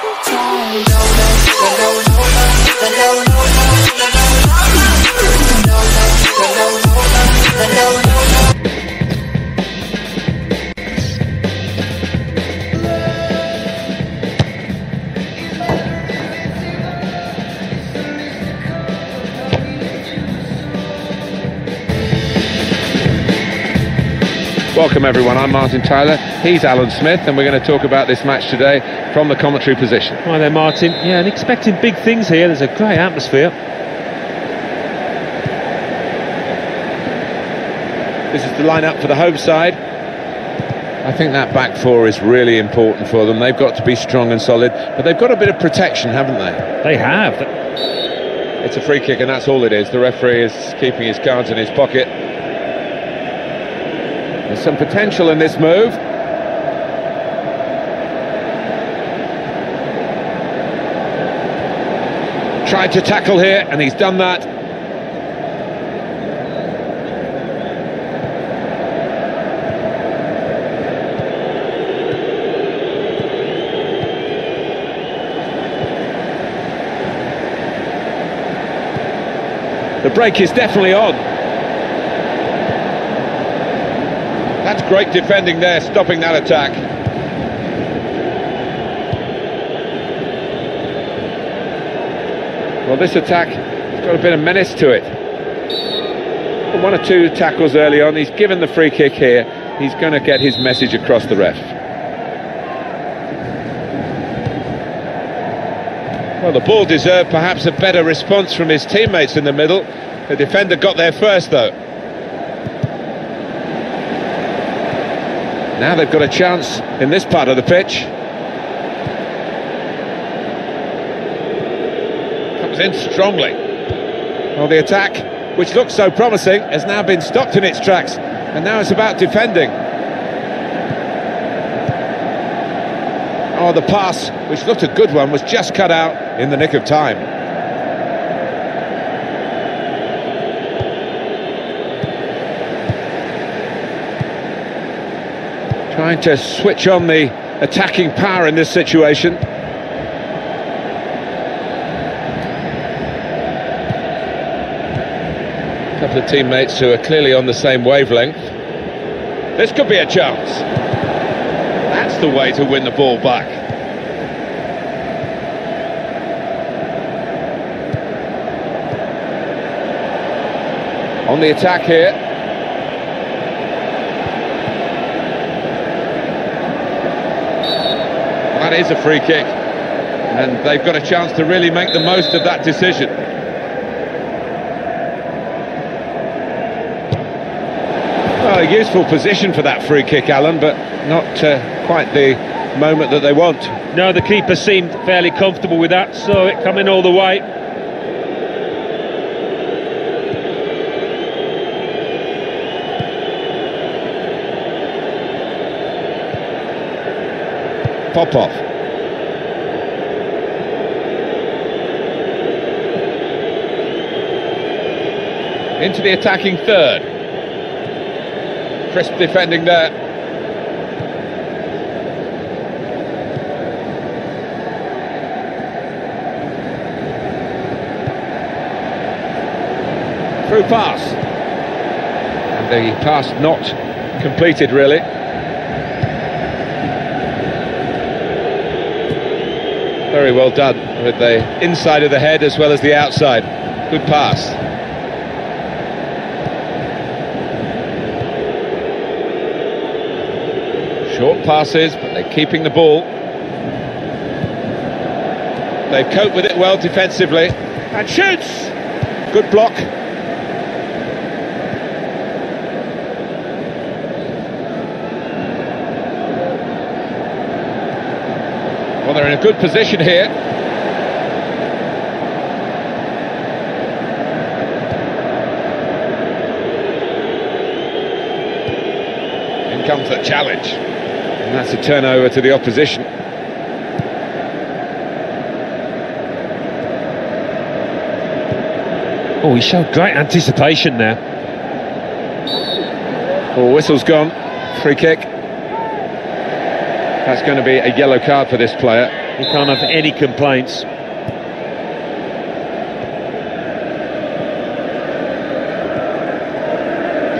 Michael. Welcome everyone, I'm Martin Tyler, he's Alan Smith and we're going to talk about this match today from the commentary position. Hi there Martin, yeah and expecting big things here, there's a great atmosphere. This is the lineup for the home side. I think that back four is really important for them. They've got to be strong and solid, but they've got a bit of protection, haven't they? They have. It's a free kick and that's all it is. The referee is keeping his cards in his pocket. There's some potential in this move. Tried to tackle here, and he's done that. The break is definitely on. That's great defending there, stopping that attack. Well, this attack has got a bit of menace to it. One or two tackles early on, he's given the free kick here. He's going to get his message across the ref. Well, the ball deserved perhaps a better response from his teammates in the middle. The defender got there first, though. Now they've got a chance in this part of the pitch. Comes in strongly. Well, the attack, which looked so promising, has now been stopped in its tracks. And now it's about defending. Oh, the pass, which looked a good one, was just cut out in the nick of time. Trying to switch on the attacking power in this situation. A couple of teammates who are clearly on the same wavelength. This could be a chance. That's the way to win the ball back. On the attack here. That is a free kick. And they've got a chance to really make the most of that decision. Well, a useful position for that free kick, Alan, but not uh, quite the moment that they want. No, the keeper seemed fairly comfortable with that, so it coming all the way. Popov. Into the attacking third. Crisp defending there. Through pass. And the pass not completed really. Very well done with the inside of the head as well as the outside. Good pass. Short passes, but they're keeping the ball. They've coped with it well defensively. And shoots! Good block. Well, they're in a good position here. In comes the challenge. And that's a turnover to the opposition. Oh, he showed great anticipation there. Oh, whistle's gone. Free kick. That's going to be a yellow card for this player. He can't have any complaints.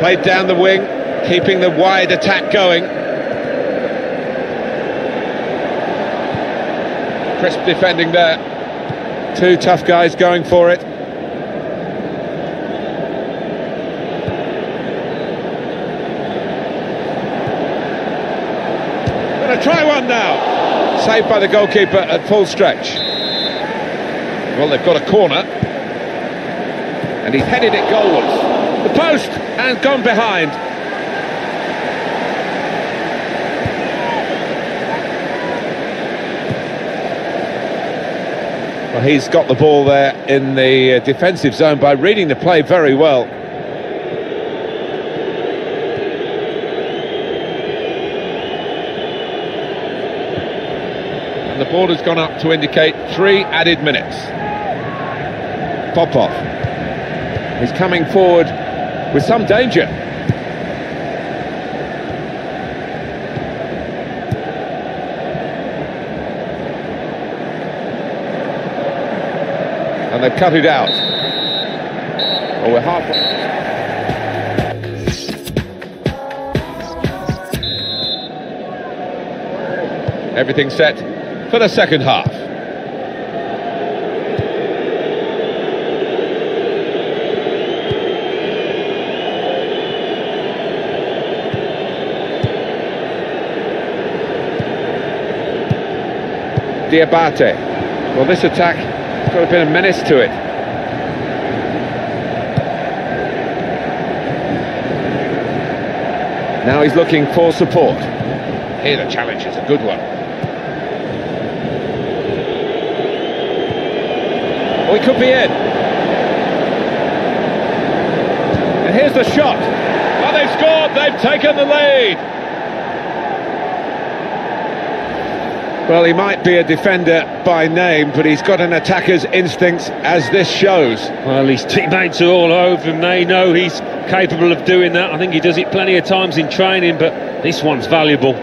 Played down the wing, keeping the wide attack going. Crisp defending there. Two tough guys going for it. Now. Saved by the goalkeeper at full stretch. Well, they've got a corner. And he's headed it goalwards. The post and gone behind. Well, he's got the ball there in the uh, defensive zone by reading the play very well. Ball has gone up to indicate three added minutes. Popov. He's coming forward with some danger. And they've cut it out. Well, we're halfway. Everything set for the second half. Diabate. Well, this attack has got a bit of menace to it. Now he's looking for support. Here the challenge is a good one. He could be in. And here's the shot. Oh, they've scored, they've taken the lead. Well, he might be a defender by name, but he's got an attacker's instincts, as this shows. Well, his teammates are all over him. They know he's capable of doing that. I think he does it plenty of times in training, but this one's valuable.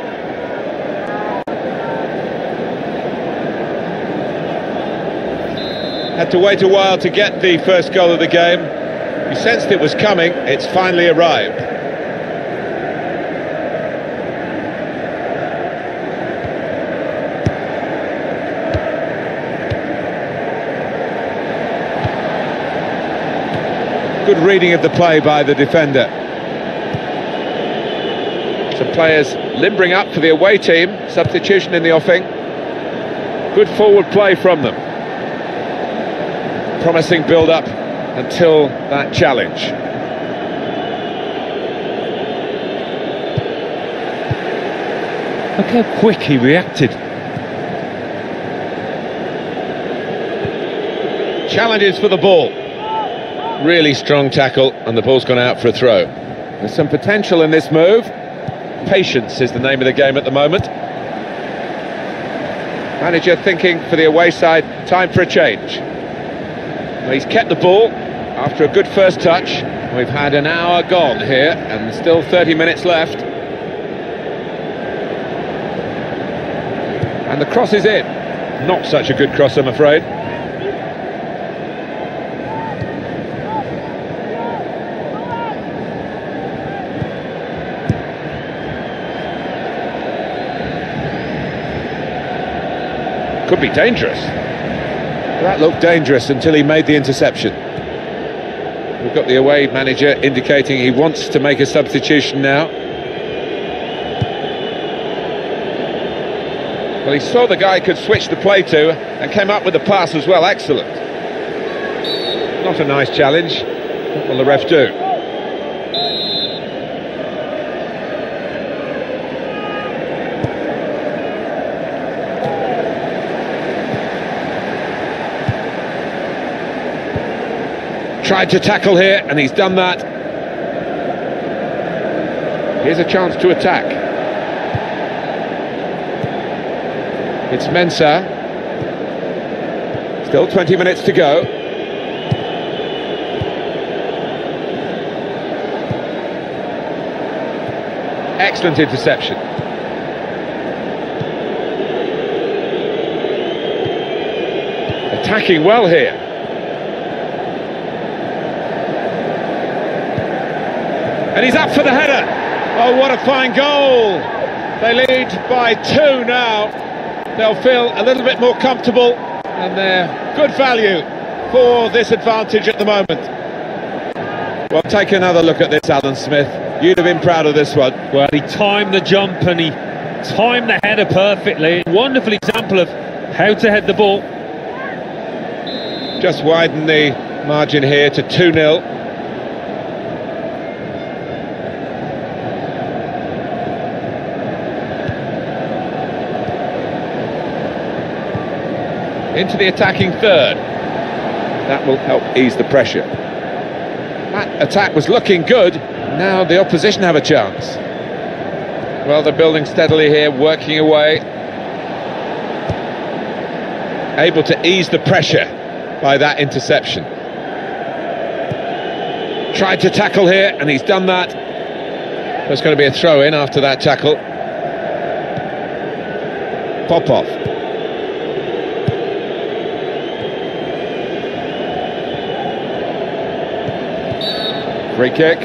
Had to wait a while to get the first goal of the game. You sensed it was coming, it's finally arrived. Good reading of the play by the defender. Some players limbering up for the away team. Substitution in the offing. Good forward play from them. Promising build-up until that challenge. Look how quick he reacted. Challenges for the ball. Really strong tackle, and the ball's gone out for a throw. There's some potential in this move. Patience is the name of the game at the moment. Manager thinking for the away side, time for a change. Well, he's kept the ball after a good first touch. We've had an hour gone here, and still 30 minutes left. And the cross is in. Not such a good cross, I'm afraid. could be dangerous. That looked dangerous until he made the interception. We've got the away manager indicating he wants to make a substitution now. Well, he saw the guy could switch the play to and came up with the pass as well. Excellent. Not a nice challenge. What will the ref do? tried to tackle here, and he's done that. Here's a chance to attack. It's Mensah. Still 20 minutes to go. Excellent interception. Attacking well here. And he's up for the header. Oh, what a fine goal. They lead by two now. They'll feel a little bit more comfortable and they're good value for this advantage at the moment. Well, take another look at this, Alan Smith. You'd have been proud of this one. Well, he timed the jump and he timed the header perfectly. Wonderful example of how to head the ball. Just widen the margin here to 2 Into the attacking third. That will help ease the pressure. That attack was looking good. Now the opposition have a chance. Well, they're building steadily here, working away. Able to ease the pressure by that interception. Tried to tackle here, and he's done that. There's going to be a throw in after that tackle. Popov. Free kick.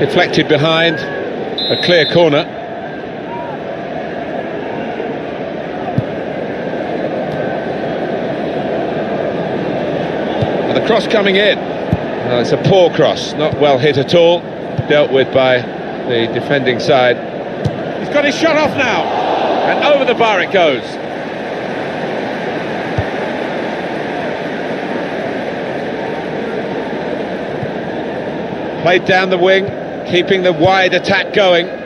Deflected behind, a clear corner. And the cross coming in. Well, it's a poor cross, not well hit at all. Dealt with by the defending side. He's got his shot off now. And over the bar it goes. Played down the wing, keeping the wide attack going.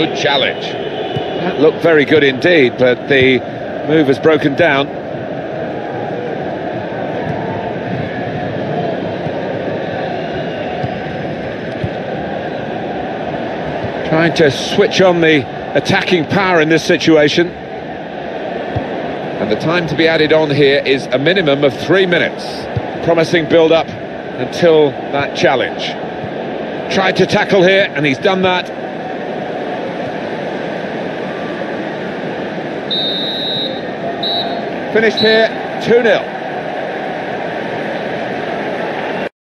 Good challenge. That looked very good indeed, but the move has broken down. Trying to switch on the attacking power in this situation. And the time to be added on here is a minimum of three minutes. Promising build-up until that challenge. Tried to tackle here, and he's done that. Finished here, 2-0.